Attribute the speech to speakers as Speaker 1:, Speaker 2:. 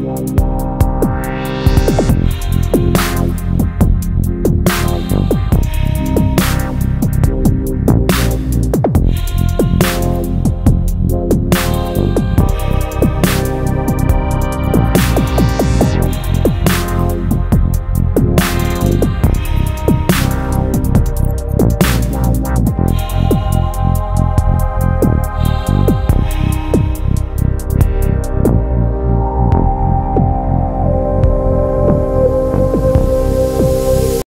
Speaker 1: Bye.